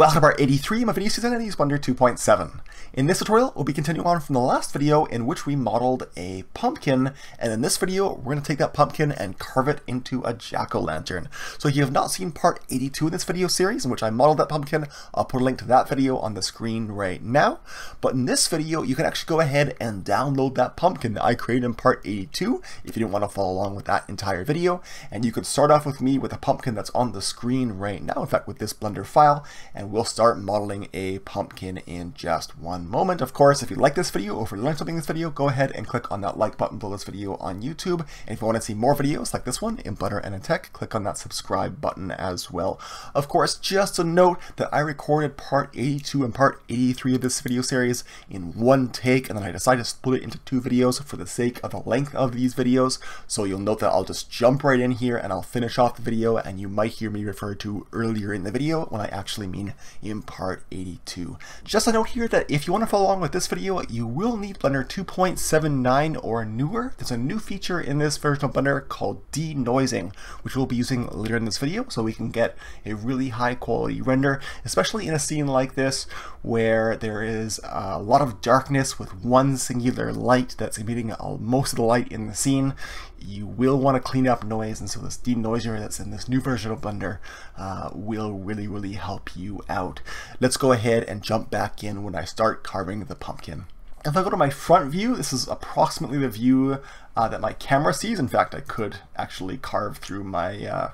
Welcome to part 83 of video season Identities Blender 2.7. In this tutorial, we'll be continuing on from the last video in which we modeled a pumpkin, and in this video, we're going to take that pumpkin and carve it into a jack-o'-lantern. So if you have not seen part 82 in this video series in which I modeled that pumpkin, I'll put a link to that video on the screen right now. But in this video, you can actually go ahead and download that pumpkin that I created in part 82 if you didn't want to follow along with that entire video. And you could start off with me with a pumpkin that's on the screen right now, in fact with this Blender file, and we'll start modeling a pumpkin in just one moment. Of course, if you like this video or if you learned something in this video, go ahead and click on that like button below this video on YouTube. And if you want to see more videos like this one in Blender and in Tech, click on that subscribe button as well. Of course, just a note that I recorded part 82 and part 83 of this video series in one take, and then I decided to split it into two videos for the sake of the length of these videos. So you'll note that I'll just jump right in here and I'll finish off the video, and you might hear me refer to earlier in the video when I actually mean in part 82. Just a note here that if you want to follow along with this video, you will need Blender 2.79 or newer. There's a new feature in this version of Blender called denoising, which we'll be using later in this video so we can get a really high quality render, especially in a scene like this where there is a lot of darkness with one singular light that's emitting most of the light in the scene. You will want to clean up noise, and so this denoiser that's in this new version of Blender uh, will really, really help you out. Let's go ahead and jump back in when I start carving the pumpkin. If I go to my front view, this is approximately the view uh, that my camera sees. In fact, I could actually carve through my uh,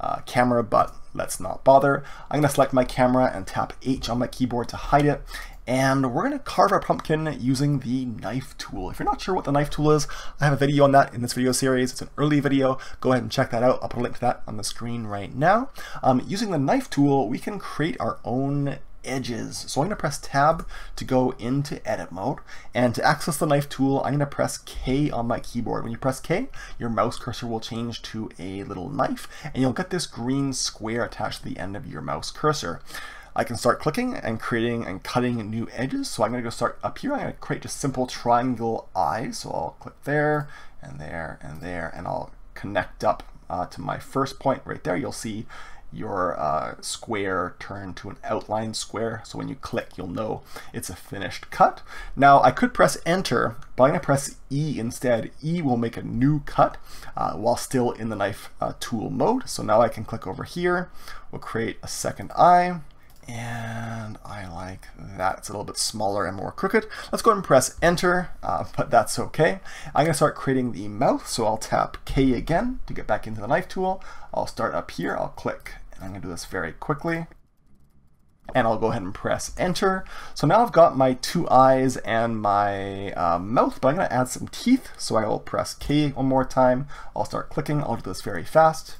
uh, camera, but let's not bother. I'm going to select my camera and tap H on my keyboard to hide it. And we're going to carve our pumpkin using the knife tool. If you're not sure what the knife tool is, I have a video on that in this video series. It's an early video. Go ahead and check that out. I'll put a link to that on the screen right now. Um, using the knife tool, we can create our own edges. So I'm going to press tab to go into edit mode and to access the knife tool I'm going to press K on my keyboard. When you press K your mouse cursor will change to a little knife and you'll get this green square attached to the end of your mouse cursor. I can start clicking and creating and cutting new edges. So I'm going to go start up here. I'm going to create just simple triangle eyes. So I'll click there and there and there and I'll connect up uh, to my first point right there. You'll see your uh, square turn to an outline square. So when you click, you'll know it's a finished cut. Now I could press enter, but I'm gonna press E instead. E will make a new cut uh, while still in the knife uh, tool mode. So now I can click over here. We'll create a second eye. And I like that. It's a little bit smaller and more crooked. Let's go ahead and press enter, uh, but that's okay. I'm gonna start creating the mouth, so I'll tap K again to get back into the knife tool. I'll start up here, I'll click, and I'm gonna do this very quickly. And I'll go ahead and press enter. So now I've got my two eyes and my uh, mouth, but I'm gonna add some teeth. So I will press K one more time. I'll start clicking, I'll do this very fast.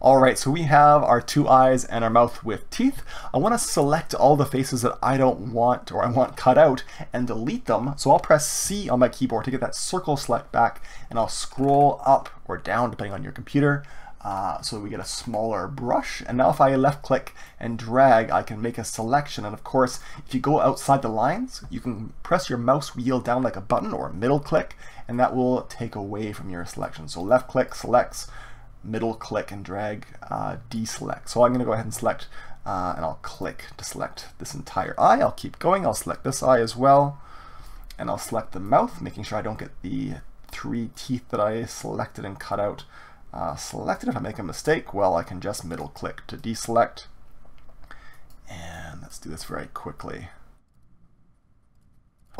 Alright, so we have our two eyes and our mouth with teeth. I want to select all the faces that I don't want or I want cut out and delete them. So I'll press C on my keyboard to get that circle select back and I'll scroll up or down depending on your computer uh, so we get a smaller brush. And now if I left click and drag, I can make a selection. And of course, if you go outside the lines, you can press your mouse wheel down like a button or middle click, and that will take away from your selection. So left click selects, middle click and drag uh, deselect. So I'm going to go ahead and select uh, and I'll click to select this entire eye. I'll keep going. I'll select this eye as well. And I'll select the mouth, making sure I don't get the three teeth that I selected and cut out uh, selected. If I make a mistake, well, I can just middle click to deselect. And let's do this very quickly.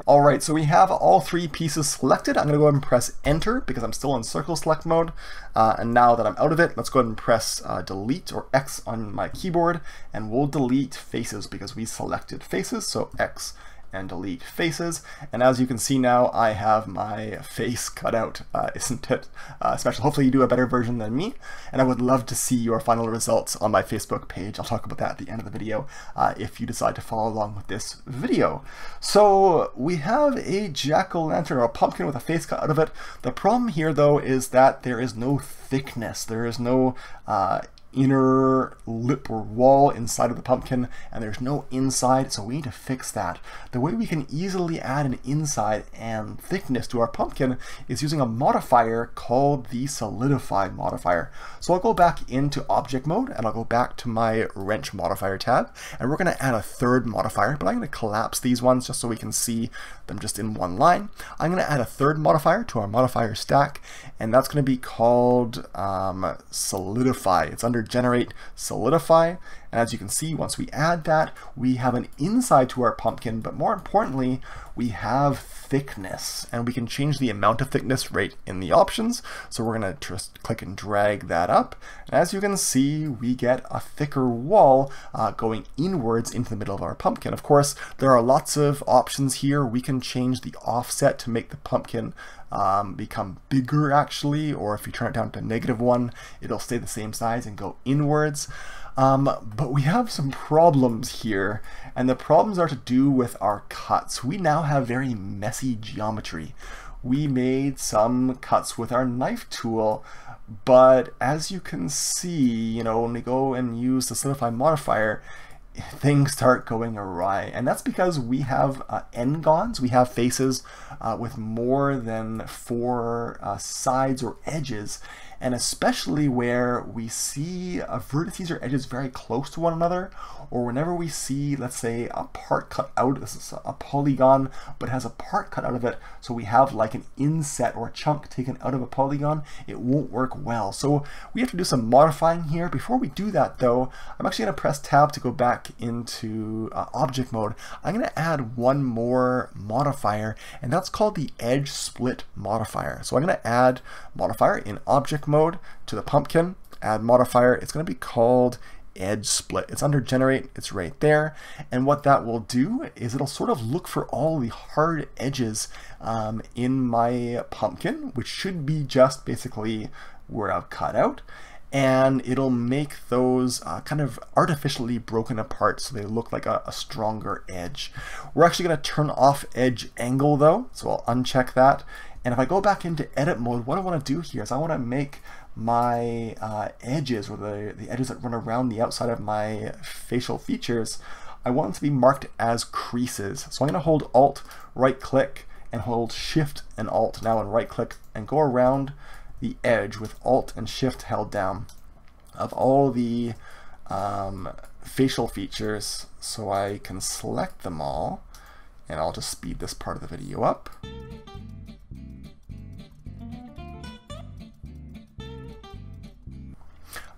All right, so we have all three pieces selected. I'm gonna go ahead and press enter because I'm still in circle select mode. Uh, and now that I'm out of it, let's go ahead and press uh, delete or X on my keyboard and we'll delete faces because we selected faces. So X and delete faces. And as you can see now, I have my face cut out. Uh, isn't it uh, special? Hopefully you do a better version than me. And I would love to see your final results on my Facebook page. I'll talk about that at the end of the video uh, if you decide to follow along with this video. So we have a jack-o'-lantern or a pumpkin with a face cut out of it. The problem here though is that there is no thickness. There is no uh, inner lip or wall inside of the pumpkin and there's no inside so we need to fix that. The way we can easily add an inside and thickness to our pumpkin is using a modifier called the solidify modifier. So I'll go back into object mode and I'll go back to my wrench modifier tab and we're going to add a third modifier but I'm going to collapse these ones just so we can see them just in one line. I'm going to add a third modifier to our modifier stack and that's going to be called um, solidify. It's under generate solidify. And as you can see, once we add that, we have an inside to our pumpkin, but more importantly, we have thickness and we can change the amount of thickness right in the options. So we're gonna just click and drag that up. And as you can see, we get a thicker wall uh, going inwards into the middle of our pumpkin. Of course, there are lots of options here. We can change the offset to make the pumpkin um, become bigger actually, or if you turn it down to negative one, it'll stay the same size and go inwards. Um, but we have some problems here, and the problems are to do with our cuts. We now have very messy geometry. We made some cuts with our knife tool, but as you can see, you know, when we go and use the solidify modifier, things start going awry. And that's because we have uh, n-gons, we have faces uh, with more than four uh, sides or edges and especially where we see vertices or edges very close to one another, or whenever we see, let's say, a part cut out, this is a polygon, but has a part cut out of it, so we have like an inset or a chunk taken out of a polygon, it won't work well. So we have to do some modifying here. Before we do that though, I'm actually gonna press tab to go back into uh, object mode. I'm gonna add one more modifier, and that's called the edge split modifier. So I'm gonna add modifier in object mode to the pumpkin, add modifier. It's going to be called edge split. It's under generate, it's right there. And what that will do is it'll sort of look for all the hard edges um, in my pumpkin, which should be just basically where I've cut out. And it'll make those uh, kind of artificially broken apart so they look like a, a stronger edge. We're actually going to turn off edge angle though, so I'll uncheck that and if I go back into edit mode, what I want to do here is I want to make my uh, edges, or the, the edges that run around the outside of my facial features, I want them to be marked as creases. So I'm going to hold Alt, right click, and hold Shift and Alt now and right click and go around the edge with Alt and Shift held down of all the um, facial features so I can select them all and I'll just speed this part of the video up.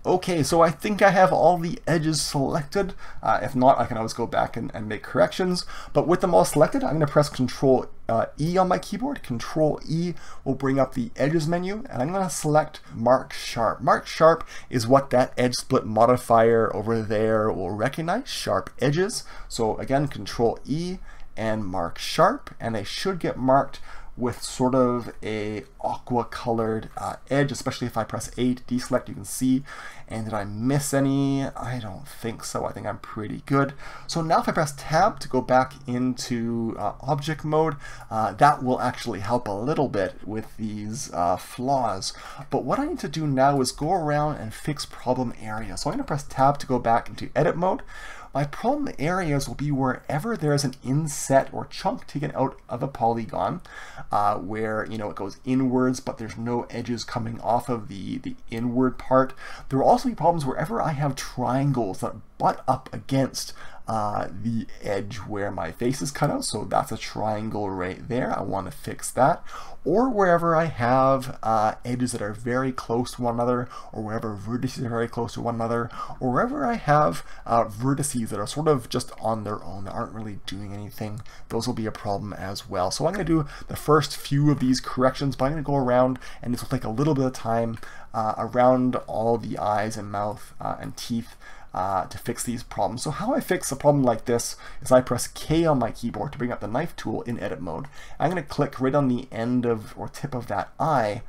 Okay, so I think I have all the edges selected. Uh, if not, I can always go back and, and, make corrections. But with them all selected, I'm going to press Control uh, E on my keyboard. Control E will bring up the edges menu, and I'm going to select Mark Sharp. Mark Sharp is what that edge split modifier over there will recognize, sharp edges. So again, Control E and Mark Sharp, and they should get marked with sort of a aqua colored uh, edge, especially if I press A to deselect, you can see. And did I miss any? I don't think so. I think I'm pretty good. So now if I press tab to go back into uh, object mode, uh, that will actually help a little bit with these uh, flaws. But what I need to do now is go around and fix problem areas. So I'm gonna press tab to go back into edit mode. My problem areas will be wherever there's an inset or chunk taken out of a polygon uh, where you know it goes inwards but there's no edges coming off of the, the inward part. There will also be problems wherever I have triangles that butt up against uh, the edge where my face is cut out. So that's a triangle right there. I want to fix that. Or wherever I have uh, edges that are very close to one another, or wherever vertices are very close to one another, or wherever I have uh, vertices that are sort of just on their own, that aren't really doing anything, those will be a problem as well. So I'm going to do the first few of these corrections, but I'm going to go around and this will take a little bit of time uh, around all the eyes and mouth uh, and teeth uh, to fix these problems. So how I fix a problem like this is I press K on my keyboard to bring up the knife tool in edit mode. I'm going to click right on the end of or tip of that eye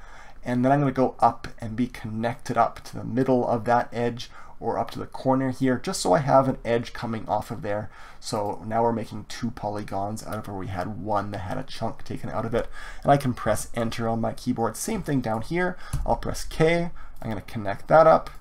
and then I'm going to go up and be connected up to the middle of that edge or up to the corner here just so I have an edge coming off of there. So now we're making two polygons out of where we had one that had a chunk taken out of it. And I can press enter on my keyboard. Same thing down here. I'll press K. I'm going to connect that up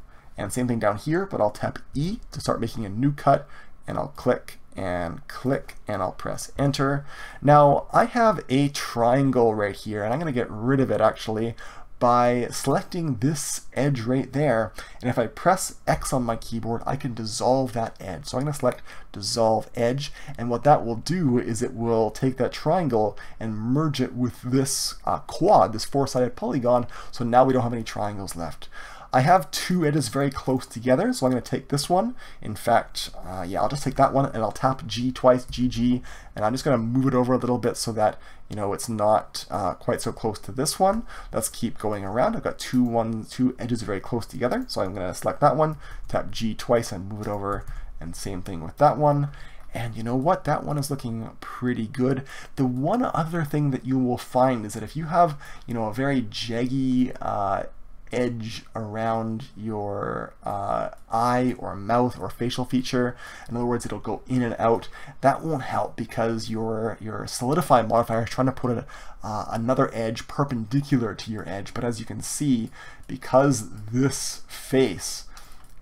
And same thing down here, but I'll tap E to start making a new cut, and I'll click and click and I'll press enter. Now I have a triangle right here and I'm going to get rid of it actually by selecting this edge right there. And if I press X on my keyboard, I can dissolve that edge. So I'm going to select dissolve edge. And what that will do is it will take that triangle and merge it with this uh, quad, this four-sided polygon. So now we don't have any triangles left. I have two edges very close together, so I'm going to take this one. In fact, uh, yeah, I'll just take that one and I'll tap G twice, GG, and I'm just going to move it over a little bit so that, you know, it's not uh, quite so close to this one. Let's keep going around. I've got two, one, two edges very close together, so I'm going to select that one, tap G twice and move it over, and same thing with that one. And you know what? That one is looking pretty good. The one other thing that you will find is that if you have, you know, a very jaggy uh, edge around your uh, eye or mouth or facial feature. In other words, it'll go in and out. That won't help because your your solidify modifier is trying to put a, uh, another edge perpendicular to your edge. But as you can see, because this face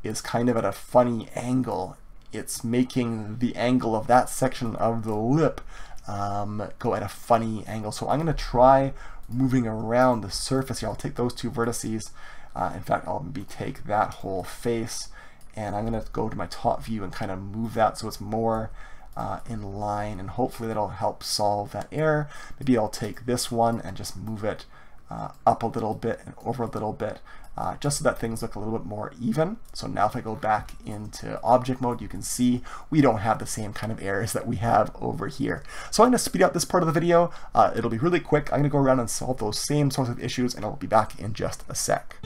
is kind of at a funny angle, it's making the angle of that section of the lip um, go at a funny angle. So I'm going to try moving around the surface here. I'll take those two vertices. Uh, in fact, I'll maybe take that whole face and I'm going to go to my top view and kind of move that so it's more uh, in line and hopefully that'll help solve that error. Maybe I'll take this one and just move it uh, up a little bit and over a little bit uh, just so that things look a little bit more even. So now if I go back into object mode, you can see we don't have the same kind of errors that we have over here. So I'm going to speed up this part of the video. Uh, it'll be really quick. I'm going to go around and solve those same sorts of issues and I'll be back in just a sec.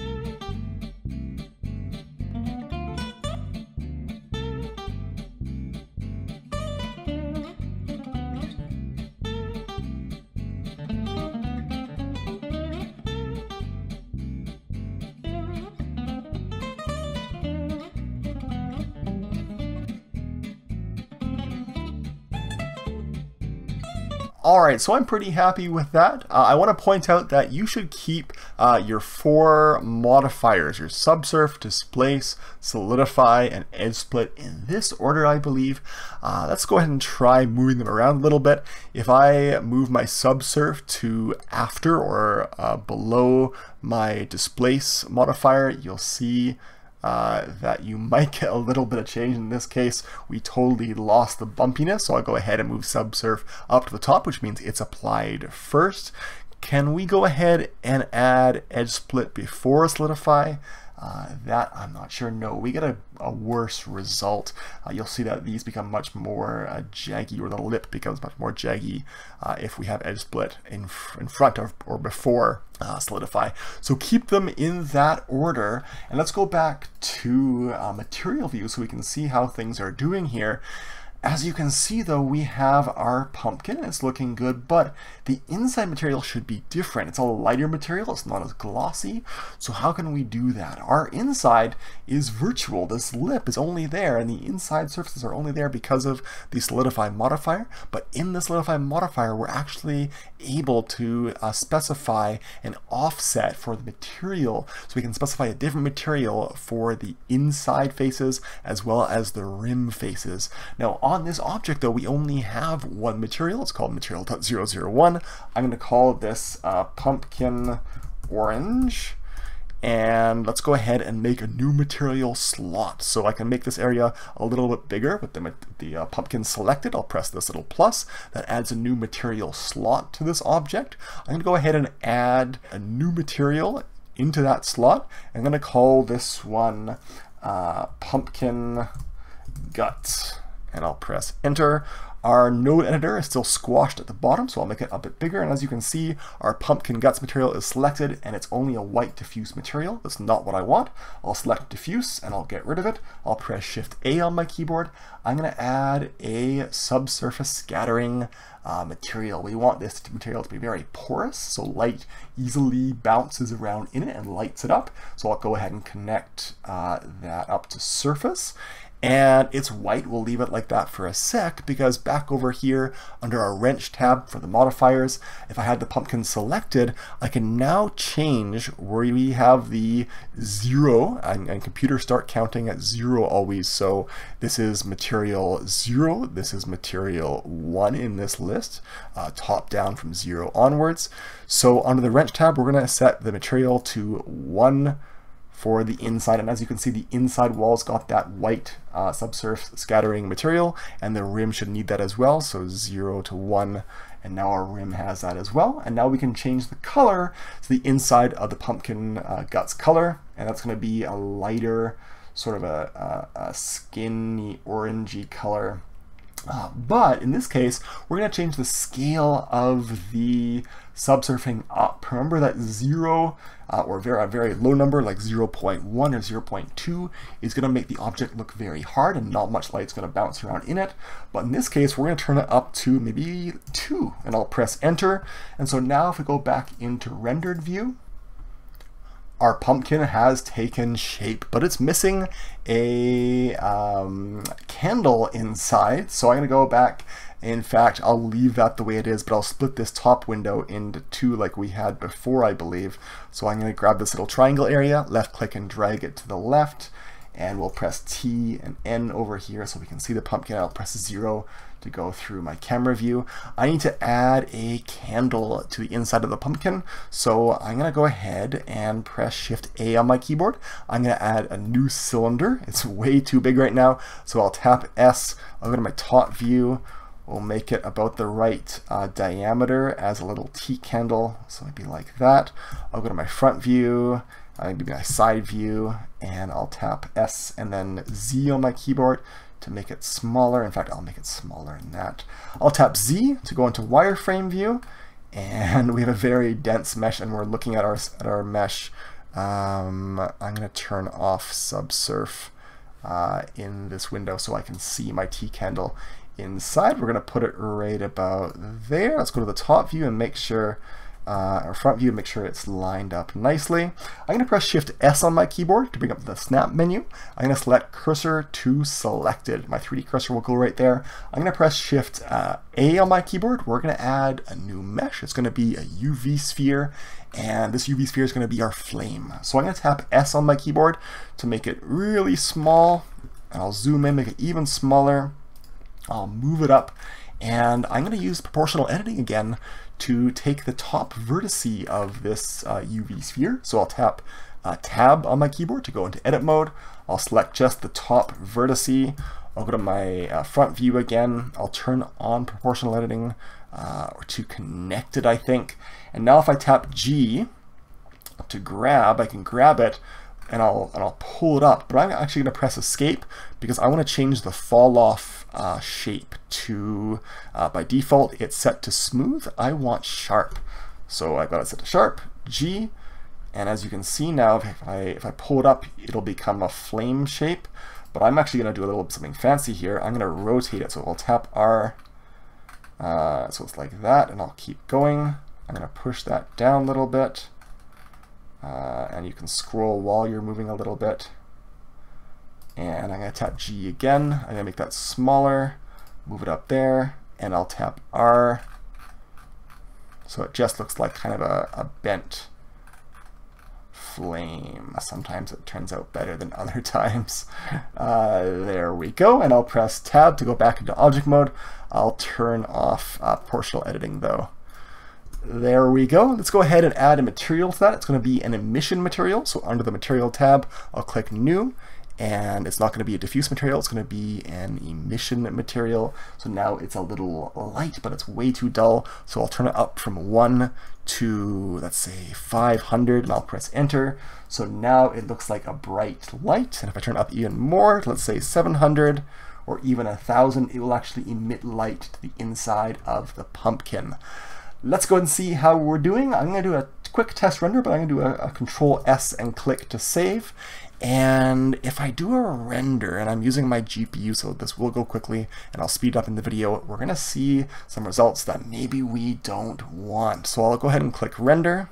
Alright, so I'm pretty happy with that. Uh, I want to point out that you should keep uh, your four modifiers, your subsurf, displace, solidify, and edge split in this order, I believe. Uh, let's go ahead and try moving them around a little bit. If I move my subsurf to after or uh, below my displace modifier, you'll see uh, that you might get a little bit of change. In this case, we totally lost the bumpiness, so I'll go ahead and move subsurf up to the top, which means it's applied first. Can we go ahead and add edge split before solidify? Uh, that I'm not sure. No, we get a, a worse result. Uh, you'll see that these become much more uh, jaggy, or the lip becomes much more jaggy uh, if we have edge split in, in front of or before uh, solidify. So keep them in that order. And let's go back to material view so we can see how things are doing here. As you can see though, we have our pumpkin, it's looking good, but the inside material should be different. It's a lighter material, it's not as glossy, so how can we do that? Our inside is virtual, this lip is only there, and the inside surfaces are only there because of the solidify modifier, but in the solidify modifier, we're actually able to uh, specify an offset for the material, so we can specify a different material for the inside faces as well as the rim faces. Now, on this object though, we only have one material. It's called material.001. I'm going to call this uh, pumpkin orange. And let's go ahead and make a new material slot. So I can make this area a little bit bigger with the, the uh, pumpkin selected. I'll press this little plus. That adds a new material slot to this object. I'm going to go ahead and add a new material into that slot. I'm going to call this one uh, pumpkin guts and I'll press enter. Our node editor is still squashed at the bottom, so I'll make it a bit bigger. And as you can see, our pumpkin guts material is selected and it's only a white diffuse material. That's not what I want. I'll select diffuse and I'll get rid of it. I'll press shift A on my keyboard. I'm gonna add a subsurface scattering uh, material. We want this material to be very porous, so light easily bounces around in it and lights it up. So I'll go ahead and connect uh, that up to surface and it's white. We'll leave it like that for a sec because back over here under our wrench tab for the modifiers, if I had the pumpkin selected, I can now change where we have the zero and, and computer start counting at zero always. So this is material zero, this is material one in this list, uh, top down from zero onwards. So under the wrench tab, we're going to set the material to one for the inside. And as you can see, the inside wall's got that white uh, subsurf scattering material, and the rim should need that as well. So 0 to 1, and now our rim has that as well. And now we can change the color to the inside of the pumpkin uh, guts color, and that's going to be a lighter, sort of a, a, a skinny orangey color. Uh, but in this case, we're going to change the scale of the subsurfing up. Remember that zero uh, or very, a very low number like 0 0.1 or 0 0.2 is going to make the object look very hard and not much light is going to bounce around in it. But in this case, we're going to turn it up to maybe 2 and I'll press enter. And so now if we go back into rendered view, our pumpkin has taken shape, but it's missing a um, candle inside. So I'm going to go back. In fact, I'll leave that the way it is, but I'll split this top window into two like we had before, I believe. So I'm to grab this little triangle area, left click and drag it to the left, and we'll press T and N over here so we can see the pumpkin. I'll press zero to go through my camera view. I need to add a candle to the inside of the pumpkin. So I'm gonna go ahead and press Shift A on my keyboard. I'm gonna add a new cylinder. It's way too big right now. So I'll tap S, I'll go to my top view, we'll make it about the right uh, diameter as a little tea candle. So maybe like that. I'll go to my front view, uh, maybe my side view, and I'll tap S and then Z on my keyboard to make it smaller. In fact, I'll make it smaller than that. I'll tap Z to go into wireframe view, and we have a very dense mesh, and we're looking at our, at our mesh. Um, I'm going to turn off subsurf uh, in this window so I can see my tea candle inside. We're going to put it right about there. Let's go to the top view and make sure uh, our front view, make sure it's lined up nicely. I'm going to press Shift S on my keyboard to bring up the snap menu. I'm going to select cursor to selected. My 3D cursor will go right there. I'm going to press Shift uh, A on my keyboard. We're going to add a new mesh. It's going to be a UV sphere and this UV sphere is going to be our flame. So I'm going to tap S on my keyboard to make it really small. And I'll zoom in, make it even smaller. I'll move it up and I'm going to use proportional editing again to take the top vertice of this uh, UV sphere. So I'll tap uh, Tab on my keyboard to go into edit mode. I'll select just the top vertice. I'll go to my uh, front view again. I'll turn on proportional editing uh, or to connected, I think. And now if I tap G to grab, I can grab it and I'll, and I'll pull it up. But I'm actually going to press escape because I want to change the fall off uh, shape to, uh, by default, it's set to smooth. I want sharp. So I've got it set to sharp, G, and as you can see now, if I, if I pull it up, it'll become a flame shape. But I'm actually going to do a little something fancy here. I'm going to rotate it. So I'll tap R. Uh, so it's like that, and I'll keep going. I'm going to push that down a little bit. Uh, and you can scroll while you're moving a little bit. And I'm going to tap G again. I'm going to make that smaller, move it up there, and I'll tap R. So it just looks like kind of a, a bent flame. Sometimes it turns out better than other times. Uh, there we go, and I'll press Tab to go back into object mode. I'll turn off uh, proportional editing though. There we go. Let's go ahead and add a material to that. It's going to be an emission material. So under the material tab, I'll click new and it's not going to be a diffuse material, it's going to be an emission material. So now it's a little light, but it's way too dull. So I'll turn it up from 1 to, let's say, 500, and I'll press enter. So now it looks like a bright light. And if I turn it up even more, let's say 700, or even a 1000, it will actually emit light to the inside of the pumpkin. Let's go and see how we're doing. I'm going to do a quick test render, but I'm going to do a, a control S and click to save. And if I do a render, and I'm using my GPU, so this will go quickly, and I'll speed up in the video, we're going to see some results that maybe we don't want. So I'll go ahead and click render.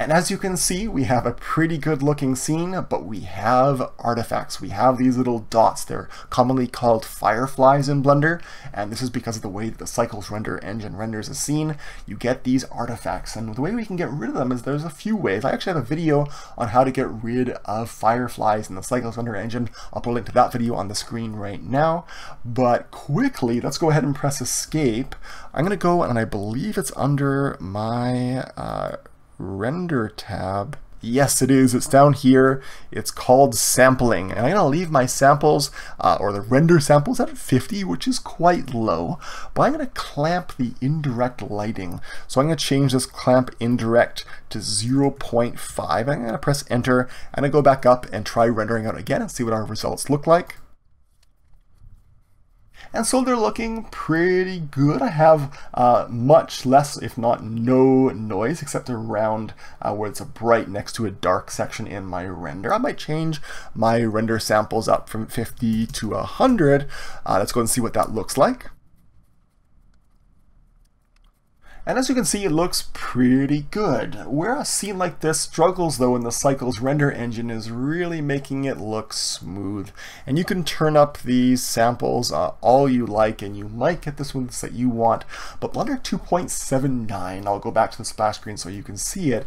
And as you can see, we have a pretty good looking scene, but we have artifacts. We have these little dots. They're commonly called fireflies in Blender, and this is because of the way that the Cycles Render engine renders a scene. You get these artifacts, and the way we can get rid of them is there's a few ways. I actually have a video on how to get rid of fireflies in the Cycles Render engine. I'll put a link to that video on the screen right now. But quickly, let's go ahead and press escape. I'm going to go, and I believe it's under my... Uh, render tab. Yes, it is. It's down here. It's called sampling. And I'm going to leave my samples, uh, or the render samples at 50, which is quite low. But I'm going to clamp the indirect lighting. So I'm going to change this clamp indirect to 0.5. I'm going to press enter. And to go back up and try rendering out again and see what our results look like. And so they're looking pretty good. I have uh, much less, if not no noise, except around uh, where it's a bright next to a dark section in my render. I might change my render samples up from 50 to 100. Uh, let's go and see what that looks like. And as you can see, it looks pretty good. Where a scene like this struggles though in the Cycles render engine is really making it look smooth. And you can turn up these samples uh, all you like and you might get the smoothness that you want. But Blender 2.79, I'll go back to the splash screen so you can see it,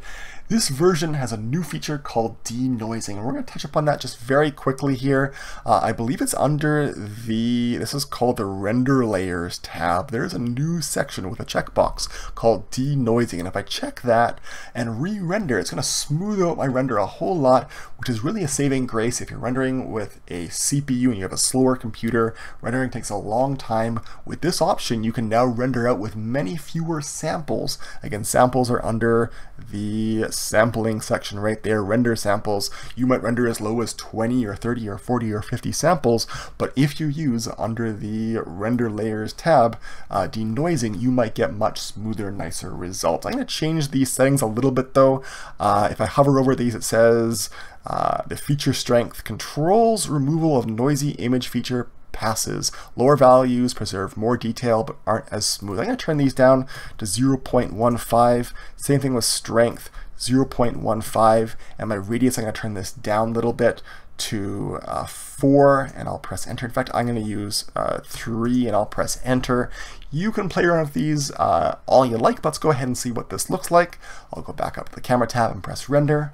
this version has a new feature called denoising, and we're going to touch upon that just very quickly here. Uh, I believe it's under the, this is called the Render Layers tab. There's a new section with a checkbox called denoising, and if I check that and re-render, it's going to smooth out my render a whole lot, which is really a saving grace if you're rendering with a CPU and you have a slower computer. Rendering takes a long time. With this option, you can now render out with many fewer samples. Again, samples are under the sampling section right there, render samples. You might render as low as 20 or 30 or 40 or 50 samples, but if you use under the render layers tab, uh, denoising, you might get much smoother, nicer results. I'm going to change these settings a little bit though. Uh, if I hover over these, it says uh, the feature strength controls removal of noisy image feature passes. Lower values preserve more detail but aren't as smooth. I'm going to turn these down to 0.15. Same thing with strength. 0.15 and my radius I'm going to turn this down a little bit to uh, 4 and I'll press enter. In fact I'm going to use uh, 3 and I'll press enter. You can play around with these uh, all you like but let's go ahead and see what this looks like. I'll go back up to the camera tab and press render.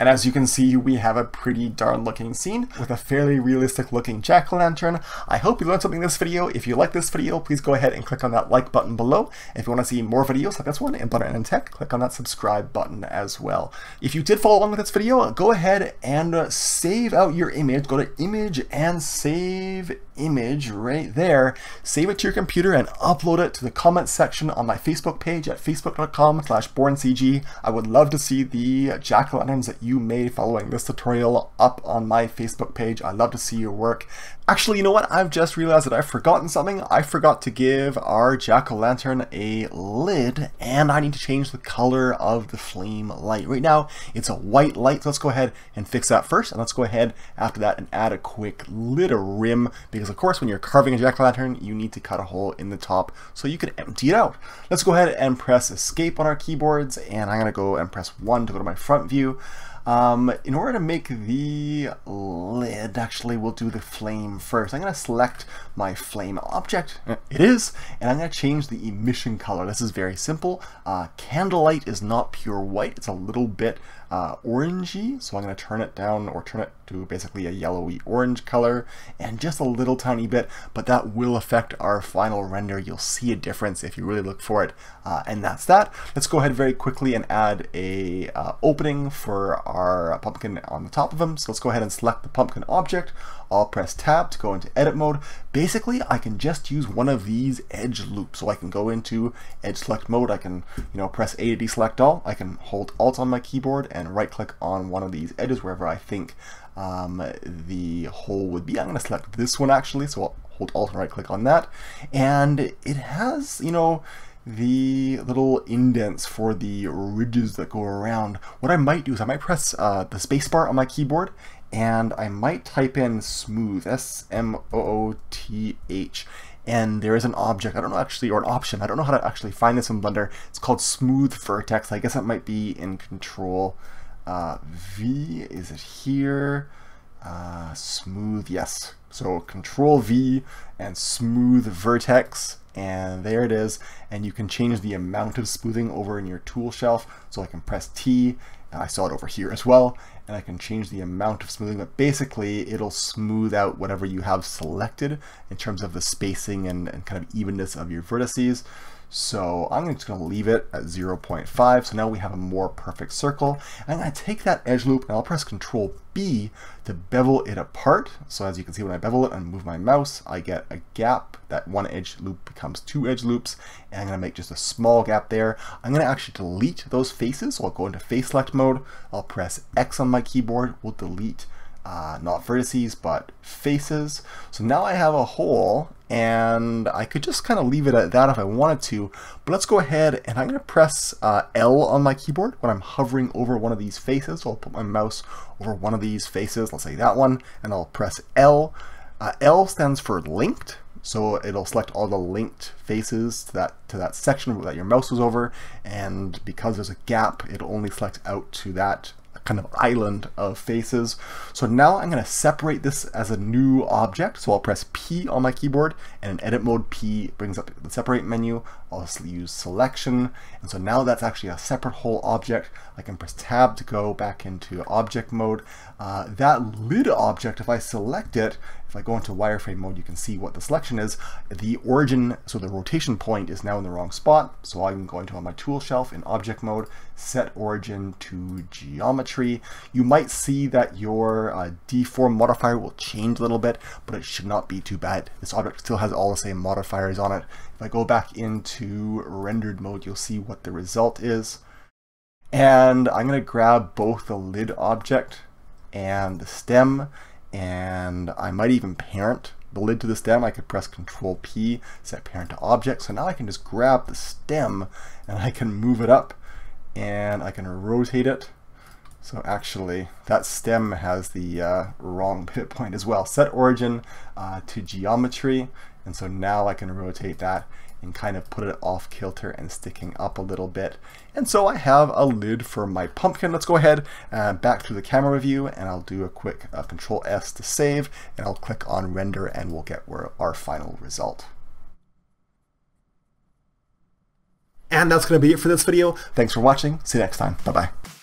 And as you can see, we have a pretty darn looking scene with a fairly realistic looking jack-o'-lantern. I hope you learned something in this video. If you like this video, please go ahead and click on that like button below. If you want to see more videos like this one in Blender and Tech, click on that subscribe button as well. If you did follow along with this video, go ahead and save out your image. Go to image and save image right there. Save it to your computer and upload it to the comments section on my Facebook page at facebook.com slash borncg. I would love to see the jack-o'-lanterns that you you made following this tutorial up on my Facebook page. I love to see your work. Actually, you know what? I've just realized that I've forgotten something. I forgot to give our jack-o'-lantern a lid, and I need to change the color of the flame light. Right now, it's a white light, so let's go ahead and fix that first, and let's go ahead after that and add a quick lid or rim, because of course when you're carving a jack-o'-lantern, you need to cut a hole in the top so you can empty it out. Let's go ahead and press escape on our keyboards, and I'm gonna go and press one to go to my front view. Um, in order to make the lid, actually we'll do the flame first. I'm going to select my flame object, it is, and I'm going to change the emission color. This is very simple. Uh, candlelight is not pure white, it's a little bit uh, orangey, so I'm going to turn it down or turn it to basically a yellowy orange color and just a little tiny bit, but that will affect our final render. You'll see a difference if you really look for it, uh, and that's that. Let's go ahead very quickly and add a uh, opening for our pumpkin on the top of them. So let's go ahead and select the pumpkin object. I'll press tab to go into edit mode. Basically, I can just use one of these edge loops. So I can go into edge select mode. I can, you know, press A to deselect all. I can hold alt on my keyboard and right click on one of these edges wherever I think um, the hole would be. I'm going to select this one actually. So I'll hold alt and right click on that. And it has, you know, the little indents for the ridges that go around. What I might do is I might press uh, the spacebar on my keyboard and I might type in smooth, S-M-O-O-T-H, and there is an object, I don't know actually, or an option, I don't know how to actually find this in Blender. It's called Smooth Vertex. I guess that might be in Control uh, V. Is it here? Uh, smooth, yes. So Control V and Smooth Vertex and there it is and you can change the amount of smoothing over in your tool shelf so I can press T I saw it over here as well and I can change the amount of smoothing but basically it'll smooth out whatever you have selected in terms of the spacing and, and kind of evenness of your vertices so I'm just going to leave it at 0.5. So now we have a more perfect circle. And I'm going to take that edge loop and I'll press Control B to bevel it apart. So as you can see when I bevel it and move my mouse, I get a gap. That one edge loop becomes two edge loops. And I'm going to make just a small gap there. I'm going to actually delete those faces. So I'll go into face select mode. I'll press X on my keyboard. We'll delete uh, not vertices, but faces. So now I have a hole and I could just kind of leave it at that if I wanted to, but let's go ahead and I'm going to press uh, L on my keyboard when I'm hovering over one of these faces. So I'll put my mouse over one of these faces, let's say that one, and I'll press L. Uh, L stands for linked, so it'll select all the linked faces to that to that section that your mouse was over, and because there's a gap, it'll only select out to that kind of island of faces. So now I'm going to separate this as a new object. So I'll press P on my keyboard and in edit mode P brings up the separate menu. I'll use selection. And so now that's actually a separate whole object. I can press tab to go back into object mode. Uh, that lid object, if I select it, if I go into wireframe mode, you can see what the selection is. The origin, so the rotation point is now in the wrong spot. So I'm going to on my tool shelf in object mode, set origin to geometry. You might see that your uh, deform modifier will change a little bit, but it should not be too bad. This object still has all the same modifiers on it. If I go back into rendered mode, you'll see what the result is. And I'm going to grab both the lid object and the stem and I might even parent the lid to the stem. I could press Control P, set parent to object. So now I can just grab the stem and I can move it up and I can rotate it. So actually, that stem has the uh, wrong pivot point as well. Set origin uh, to geometry, and so now I can rotate that and kind of put it off kilter and sticking up a little bit. And so I have a lid for my pumpkin. Let's go ahead and back to the camera view and I'll do a quick uh, control S to save and I'll click on render and we'll get our final result. And that's going to be it for this video. Thanks for watching. See you next time. Bye-bye.